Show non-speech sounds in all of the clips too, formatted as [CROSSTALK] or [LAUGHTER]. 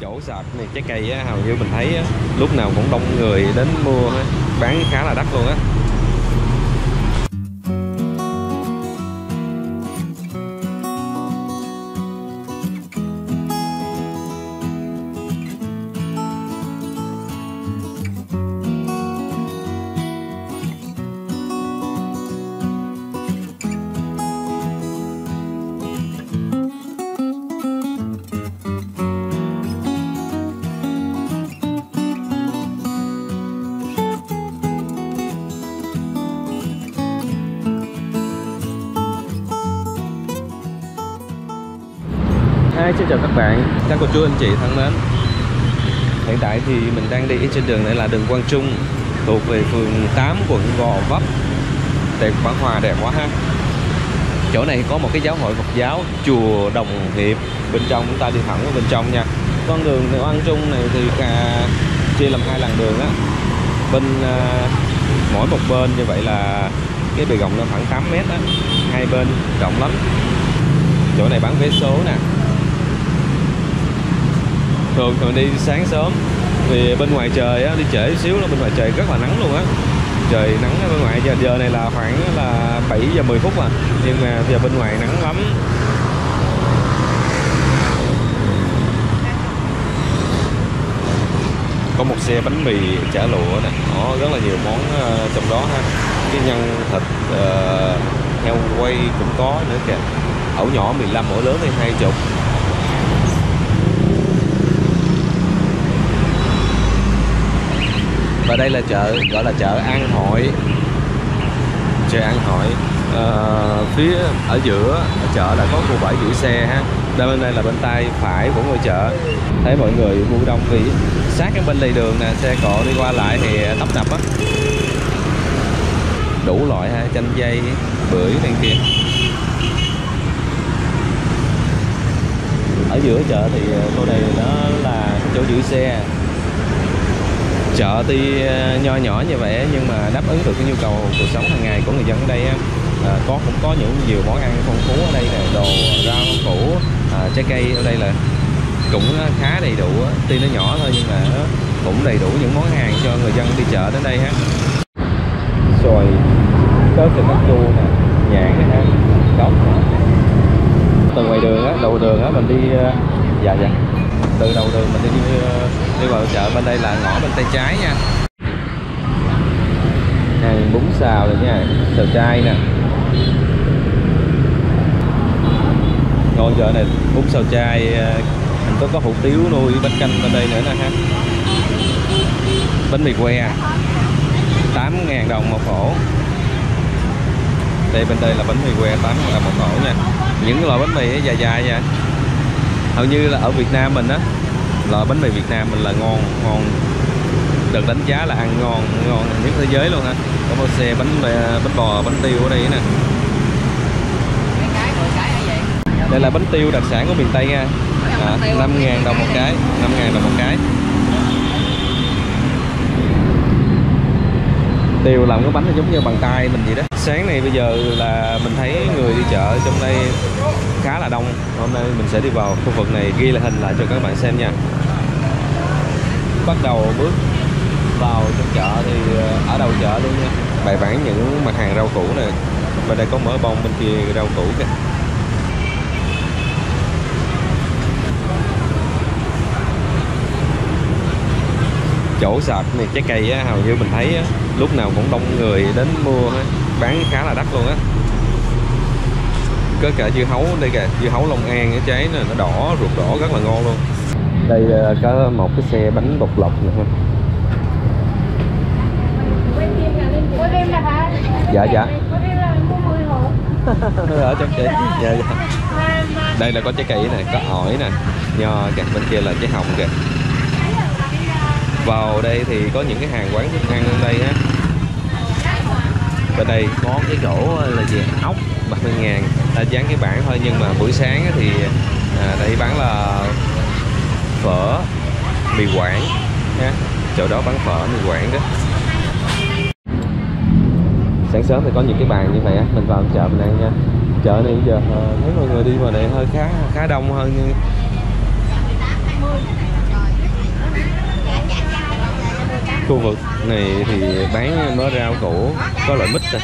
chỗ sạp này trái cây á, hầu như mình thấy á, lúc nào cũng đông người đến mua á, bán khá là đắt luôn á. Hi, xin chào các bạn, các cô chú anh chị thân mến. Hiện tại thì mình đang đi trên đường này là đường Quang Trung Thuộc về phường 8 quận Gò Vấp. Đẹp Quảng Hòa đẹp quá ha. Chỗ này có một cái giáo hội Phật giáo Chùa Đồng Hiệp. Bên trong chúng ta đi thẳng vào bên trong nha. Con đường Quang Trung này thì cả chia làm hai làn đường á. Bên à, mỗi một bên như vậy là cái bề rộng nó khoảng 8 mét á. Hai bên rộng lắm. Chỗ này bán vé số nè thường thường đi sáng sớm vì bên ngoài trời á, đi trễ xíu là bên ngoài trời rất là nắng luôn á. Trời nắng ở bên ngoài giờ giờ này là khoảng là 7 giờ 10 phút à nhưng mà giờ bên ngoài nắng lắm. Có một xe bánh mì chả lụa nè nó rất là nhiều món ờ, trong đó ha. Cái nhân thịt uh, heo quay cũng có nữa kìa. Ẩu nhỏ 15 ổ lớn thì 20 và đây là chợ gọi là chợ An Hội. Chợ An Hội. À, phía ở giữa ở chợ là có khu bãi giữ xe ha. Đây bên đây là bên tay phải của ngôi chợ. Thấy mọi người mua đông vì sát cái bên lề đường nè xe cộ đi qua lại thì tấp nập á. Đủ loại ha chanh dây bưởi này kia. Ở giữa chợ thì ờ, chỗ này nó là chỗ giữ xe chợ tuy ờ, nho nhỏ như vậy nhưng mà đáp ứng được cái nhu cầu cuộc sống hàng ngày của người dân ở đây à, có cũng có những nhiều món ăn phong phú ở đây là đồ rau củ à, trái cây ở đây là cũng khá đầy đủ tuy nó nhỏ thôi nhưng mà nó cũng đầy đủ những món hàng cho người dân đi chợ đến đây ha. Xoài có thịt cắt chua nè nhãn nè ha cốc từ ngoài đường á đầu đường á mình đi dạ dạ từ đầu đường mình đi đi vào chợ, bên đây là ngõ bên tay trái nha. Hàng bún xào rồi nha, xào chay nè. Ngon chợ này bún xào chay ờ, mình có có hủ tiếu nuôi bánh canh bên đây nữa nè ha. Bánh mì que 8.000 đồng một ổ đây, bên đây là bánh mì que 8 đồng một ổ nha. Những loại bánh mì dài dài nha hầu như là ở Việt Nam mình á loại bánh mì Việt Nam mình là ngon ngon. Được đánh giá là ăn ngon ngon nhất thế giới luôn ha. Có một xe bánh bè- bánh bò bánh tiêu ở đây nè. Đây là bánh tiêu đặc sản của miền Tây nha à, 5 ngàn đồng một cái 5 ngàn đồng một cái. Đều làm cái bánh là giống như bằng tay mình vậy đó. Sáng này bây giờ là mình thấy người đi chợ trong đây khá là đông. Hôm nay mình sẽ đi vào khu vực này ghi lại hình lại cho các bạn xem nha. Bắt đầu bước vào trong chợ thì ờ, ở đầu chợ luôn nha. Bày bán những mặt hàng rau củ này bên đây có mỡ bông, bên kia rau củ kìa. Chỗ sạp này trái cây á, hầu như mình thấy á, lúc nào cũng đông người đến mua á, bán khá là đắt luôn á. Có cả dưa hấu đây kìa dưa hấu Long An cái trái này nó đỏ ruột đỏ rất là ngon luôn. Đây ờ, có một cái xe bánh bột lọc nữa ha. Dạ dạ. [LAUGHS] Ở trong chị dạ dạ. Đây là có trái cây này có ổi nè nho kìa bên kia là trái hồng kìa vào đây thì có những cái hàng quán thức ăn bên đây á. Bên đây có cái chỗ ờ, là gì? Ốc ba mươi ngàn. Ta dán cái bảng thôi nhưng mà buổi sáng thì à, đây bán là phở mì quảng ha chỗ đó bán phở mì quảng đó. Sáng sớm thì có những cái bàn như vậy á. Mình vào chợ mình ăn nha. Chợ này bây giờ ờ, thấy mọi người đi vào đây hơi khá khá đông hơn khu vực này thì bán mớ rau củ, có loại mít nè.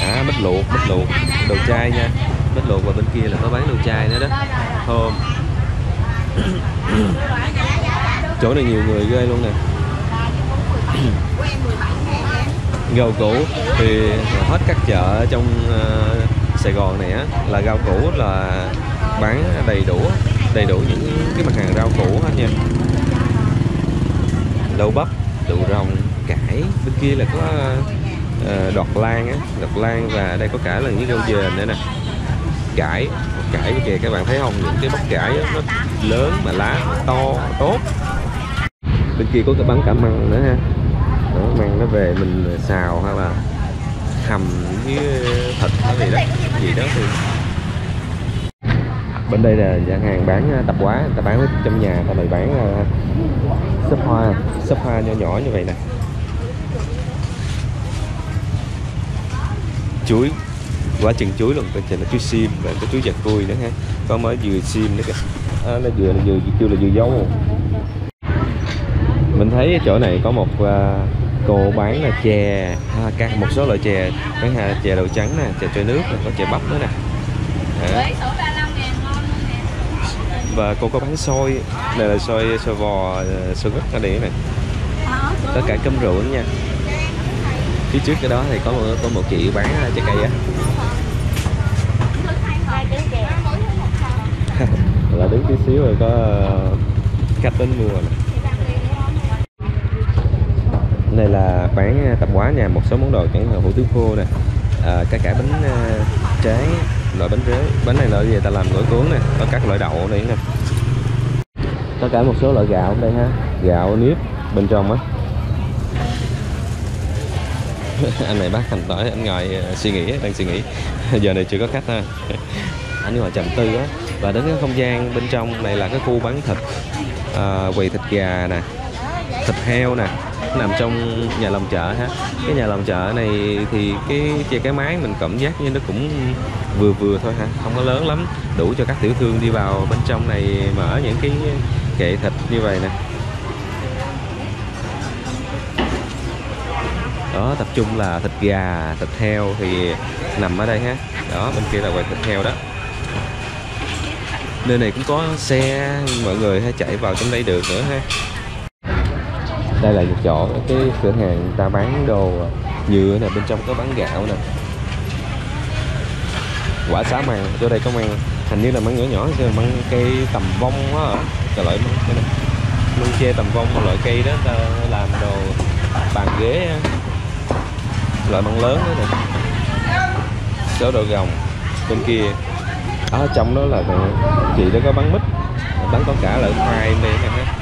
À mít luộc mít luộc, đồ chai nha. Mít luộc và bên kia là có bán đồ chai nữa đó. Thơm. [COUGHS] Chỗ này nhiều người ghê luôn nè. [COUGHS] Rau củ thì hết các chợ trong ờ, Sài Gòn này á, là rau củ là bán đầy đủ đầy đủ những cái mặt hàng rau củ hết nha. Đậu bắp đậu rồng cải. Bên kia là có uh, đọt lan á. Đọt lan và đây có cả là những rau dền nữa nè. Cải cải kìa các bạn thấy không? Những cái bắp cải đó, nó lớn mà lá to tốt. Bên kia có cái bán cả măng nữa ha. Đó, măng nó về mình xào hay là hầm với thịt hay gì đó. Gì đó thì bên đây là gian hàng bán à, tạp hóa người ta bán trong nhà ta bày bán à, sấp hoa sấp hoa nhỏ nhỏ như vậy nè. Chuối quá chừng chuối luôn bên trên là chuối sim và cái chuối giặt vui nữa ha. Có mới dừa sim nữa kìa. À, nó dừa là dừa kêu là dừa dấu mình thấy ở chỗ này có một uh, cô bán là chè ha, các một số loại chè bán ha, chè đậu trắng nè chè trôi nước nè có chè bắp nữa nè. À và cô có bán xôi này là xôi xôi bò ờ, xôi ngất ở đĩa này. Có cả cơm rượu nha. Phía trước cái đó thì có một có một chị bán ờ, trái cây á. [LAUGHS] Là đứng tí xíu rồi có ờ, khách đến mua này này là bán tạp hóa nhà một số món đồ chẳng hạn hủ tiếu khô nè à, cả cả bánh ờ, trái loại bánh rế bánh này là gì ta? Làm gỏi cuốn nè có các loại đậu này nè. Có cả một số loại gạo ở đây ha. Gạo nếp bên trong á. [LAUGHS] Anh này bác thành tỏi anh ngồi ờ, suy nghĩ đang suy nghĩ. [LAUGHS] Giờ này chưa có khách ha. [LAUGHS] Anh ngồi trầm tư á. Và đến cái không gian bên trong này là cái khu bán thịt à, quầy thịt gà nè thịt heo nè, nằm trong nhà lòng chợ ha. Cái nhà lòng chợ này thì cái che cái mái mình cảm giác như nó cũng vừa vừa thôi ha, không có lớn lắm. Đủ cho các tiểu thương đi vào bên trong này mở những cái kệ thịt như vậy nè. Đó, tập trung là thịt gà, thịt heo thì nằm ở đây ha. Đó, bên kia là quầy thịt heo đó. Nơi này cũng có xe, mọi người hay chạy vào trong đây được nữa ha đây là một chỗ cái cửa hàng người ta bán đồ nhựa nè, bên trong có bán gạo nè. Quả xá măng chỗ đây có măng hình như là măng nhỏ nhỏ, chứ măng cây tầm vong á. Cái loại măng cái này. Măng tre tầm vong một loại cây đó, ta làm đồ bàn ghế loại măng lớn đó nè. Số đồ gồng bên kia. Ở trong đó là chị đó có bán mít, bán có cả loại khoai này nè ha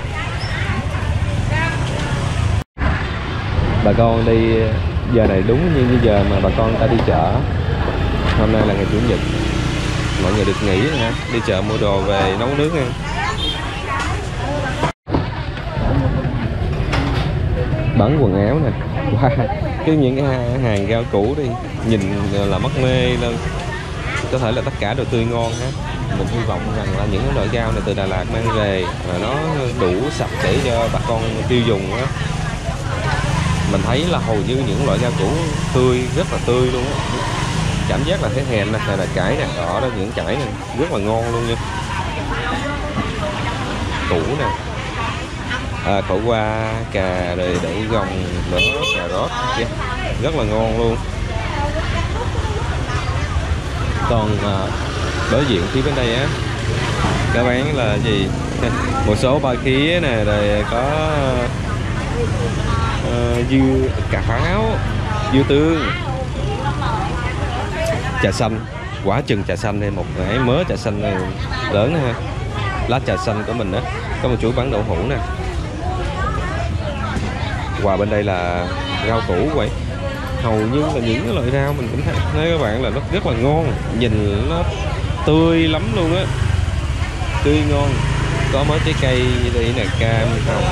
bà con đi, giờ này đúng như như giờ mà bà con ta đi chợ. Hôm nay là ngày chủ nhật. Mọi người được nghỉ rồi ha. Đi chợ mua đồ về nấu nước nha. Bán quần áo nè. Wow. cái những cái hàng rau củ đi, nhìn là mất mê luôn có thể là tất cả đồ tươi ngon ha. Mình hy vọng rằng là những cái loại rau này từ Đà Lạt mang về và nó đủ sạch để cho bà con tiêu dùng á mình thấy là hầu như những loại rau củ tươi rất là tươi luôn á. Cảm giác là thấy thèm nè này là cải nè đó đó những cải này rất là ngon luôn nha. Củ nè. À, khổ qua cà rồi đậu gồng nữa cà rốt yeah. rất là ngon luôn. Còn à, đối diện phía bên đây á các bán là gì? [LAUGHS] Một số ba khía nè rồi có Ờ, dưa cà pháo dưa tương. Trà xanh. Quả chừng trà xanh đây một cái mớ trà xanh này lớn ha. Lá trà xanh của mình đó có một chuỗi bán đậu hũ nè. Và bên đây là rau củ vậy. Hầu như là những cái loại rau mình cũng thấy, thấy các bạn là nó rất là ngon. Nhìn nó tươi lắm luôn á. Tươi ngon. Có mấy trái cây đây nè cam hồng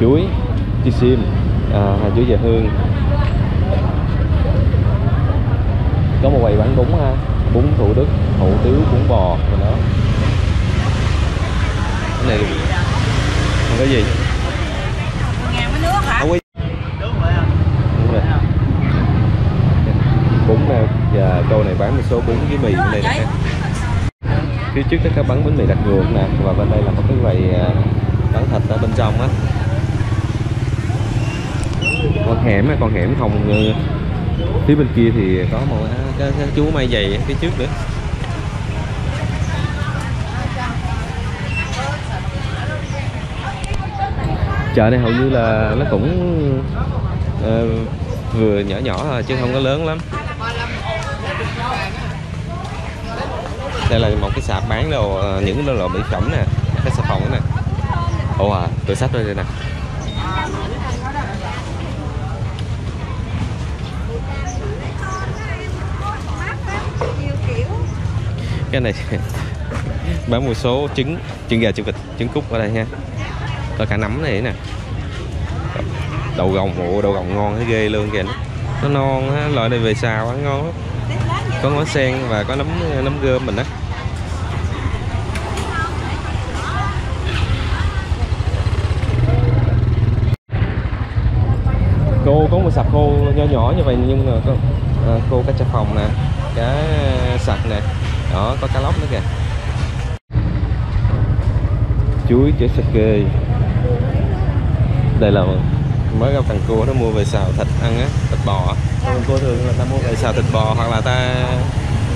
chuối chi sim à, chuối già hương. Có một quầy bán bún ha bún thủ đức hủ tiếu bún bò rồi đó. Cái này không có gì. Ngàn hả Đúng rồi. bún nè và câu này bán một số bún với mì này. nè phía trước tất cả bắn bánh mì đặt ruột nè. Và bên đây là một cái quầy à, bán thịt ở bên trong á. Con hẻm á con hẻm phòng ờ, phía bên kia thì có một à, cái, cái chú may giày phía trước nữa. Chợ này hầu như là nó cũng uh, vừa nhỏ nhỏ thôi chứ không có lớn lắm đây là một cái sạp bán đồ ờ, những những đồ mỹ phẩm nè, cái xà phòng nè. Ồ à tôi sách đây nè. Cái này [LAUGHS] bán một số trứng trứng gà, trứng vịt, trứng cút ở đây ha có cả nấm này nè. Đậu gồng ồ đậu gồng ngon, thấy ghê luôn kìa. Nó non á, loại này về xào á ngon lắm có ngó sen và có nấm nấm gơm mình á. Cô có một sạp khô nho nhỏ như vậy nhưng mà có à, khô cá chà phòng nè cá à, sặc nè. Đó có cá lóc nữa kìa. Chuối chả kê đây là mới gặp thằng cua nó mua về xào thịt ăn á thịt bò á. Cô thường là ta mua về xào thịt bò hoặc là ta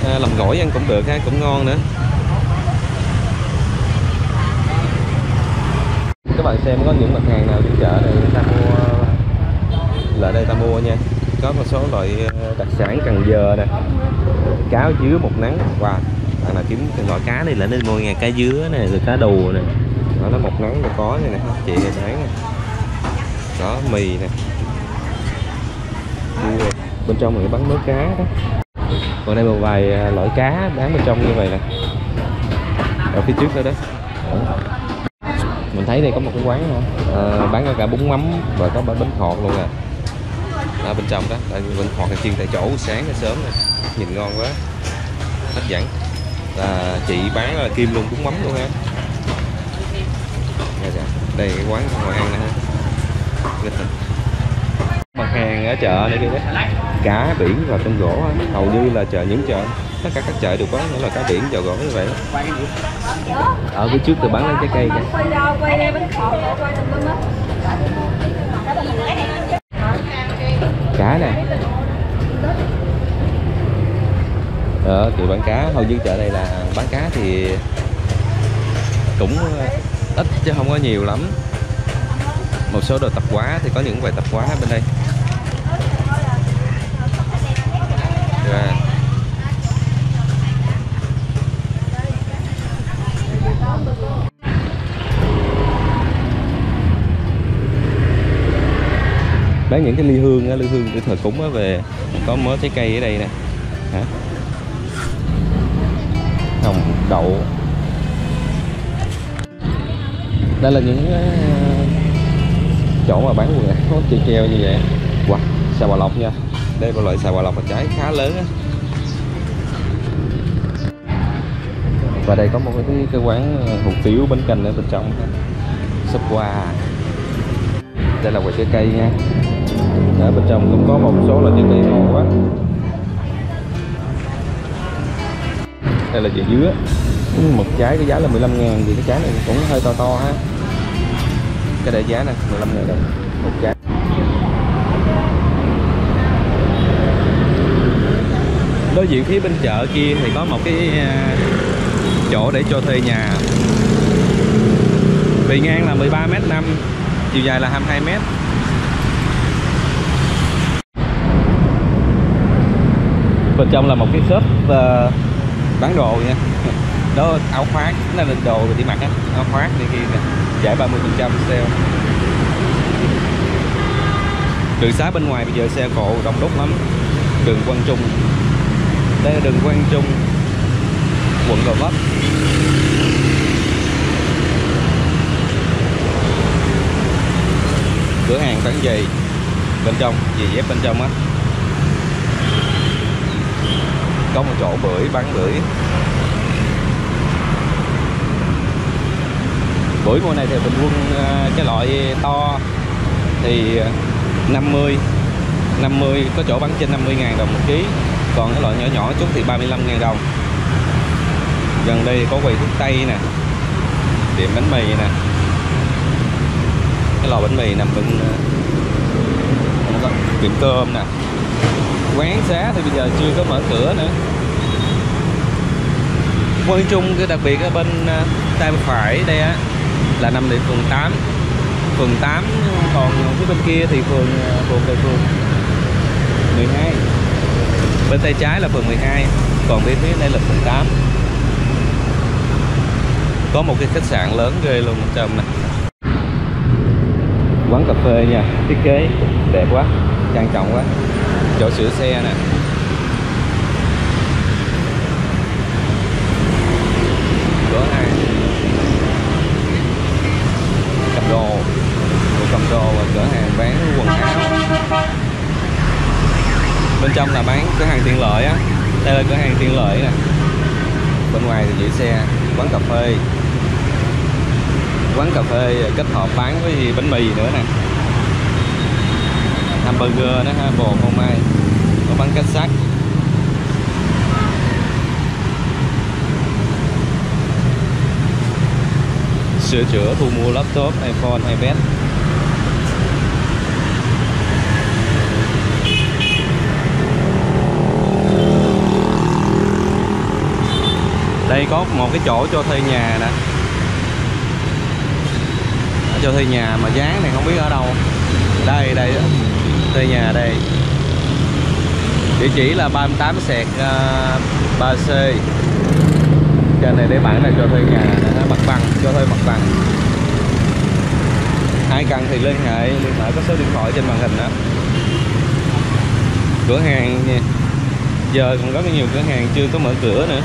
à, làm gỏi ăn cũng được ha cũng ngon nữa. Các bạn xem có những mặt hàng nào trên chợ này ta mua lại đây ta mua nha. Có một số loại ờ, đặc sản cần giờ nè cá dứa một nắng wow bạn nào kiếm cái loại cá này là nên mua nghe cá dứa nè rồi cá đù nè. Nó một nắng nó có này nè chị này bán nè có mì nè. Cua. bên trong mình bán mớ cá đó. Còn đây một vài à, loại cá bán bên trong như vậy nè. Ở phía trước đó đó. Mình thấy đây có một cái quán nữa. à, bán cả bún mắm và có bánh khọt luôn à. Ở bên trong đó. Tại bánh khọt chiên tại chỗ sáng hay sớm này. nhìn ngon quá. Hấp dẫn. Là chị bán là kim luôn bún mắm luôn ha. Đây, cái quán ngồi ăn này ha mặt hàng ở chợ này kia đấy, cá, biển và tôm gỗ hầu như là chợ, những chợ, tất cả các chợ đều có những là cá biển, chợ gỗ như vậy ở phía trước tôi bán lấy trái cây kìa cá nè. Ờ thì bán cá. Hầu như chợ đây là bán cá thì cũng ờ, ít chứ không có nhiều lắm một số đồ tập quá thì có những vài tập quá bên đây. Bán những cái ly hương á, ly hương để thờ cúng á về có mớ trái cây ở đây nè. Hả? Hồng đậu. Đây là những ờ, chỗ mà bán quần áo [LAUGHS] treo treo như vậy. Wow, xà bò lọc nha. Đây là loại xà bò lọc mà trái khá lớn á. Và đây có một cái cái quán ờ, hủ tiếu bánh canh ở bên trong. Sắp súp qua đây là quầy trái cây nha. Ở bên trong cũng có một số loại trái cây ngon quá đây là dừa dứa. Một trái cái giá là 15 ngàn thì cái trái này cũng hơi to to ha cái đại giá này 15 000 đồng. Một trái đối diện phía bên chợ kia thì có một cái à, chỗ để cho thuê nhà. Bề ngang là 13 m 5 chiều dài là 22 m bên trong là một cái shop ờ, bán đồ nha. Đó áo khoác nó là đồ để mặc á áo khoác này kia kìa giải 30 phần trăm sale. Đường xá bên ngoài bây giờ xe cộ đông đúc lắm. Đường Quang Trung. Đây là đường Quang Trung, quận Gò Vấp. Cửa hàng bán giày bên trong giày dép bên trong á. Có một chỗ bưởi bán bưởi. Bưởi mùa này thì bình quân ờ, cái loại to thì ờ, 50 50 có chỗ bán trên 50 000 đồng một ký. Còn cái loại nhỏ nhỏ chút thì 35 000 đồng. Gần đây có quầy thuốc tây nè, tiệm bánh mì nè. Cái lò bánh mì nằm bên ờ, tiệm cơm nè. Quán xá thì bây giờ chưa có mở cửa nữa. Quang chung cái đặc biệt ở bên tay phải đây á là nằm đến phường 8 phường 8 còn phía bên kia thì phường phường về phường 12 bên tay trái là phường 12 còn bên phía đây là phường 8 có một cái khách sạn lớn ghê luôn trong này quán cà phê nha, thiết kế đẹp quá, trang trọng quá. Chỗ sửa xe nè cửa hàng cầm đồ đồ cầm đồ và cửa hàng bán quần áo bên trong là bán cửa hàng tiện lợi á. Đây là cửa hàng tiện lợi nè. Bên ngoài thì giữ xe, quán cà phê. Quán cà phê kết hợp bán với bánh mì nữa nè. Hamburger đó ha, bò phô mai. Có bán cách sắt sửa chữa, thu mua laptop, iphone, ipad. Đây có một cái chỗ cho thuê nhà nè. Cho thuê nhà mà dán này không biết ở đâu. Đây đây thuê nhà đây. Địa chỉ là 38 sẹt ờ, uh, 3C trên này để bản là cho thuê nhà mặt bằng cho thuê mặt bằng. Ai cần thì liên hệ liên hệ có số điện thoại trên màn hình đó. Cửa hàng nha. Giờ còn rất nhiều cửa hàng chưa có mở cửa nữa.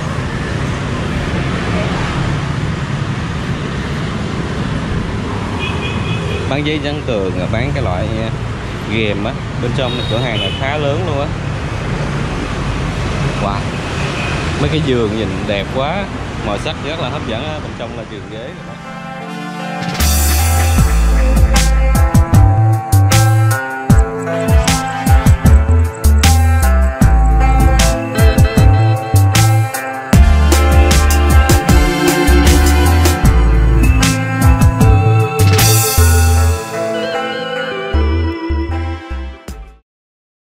Bán giấy dán tường bán cái loại à, ghềm á, bên trong cửa hàng là khá lớn luôn á. Wow. Mấy cái giường nhìn đẹp quá, màu sắc rất là hấp dẫn á, bên trong là giường ghế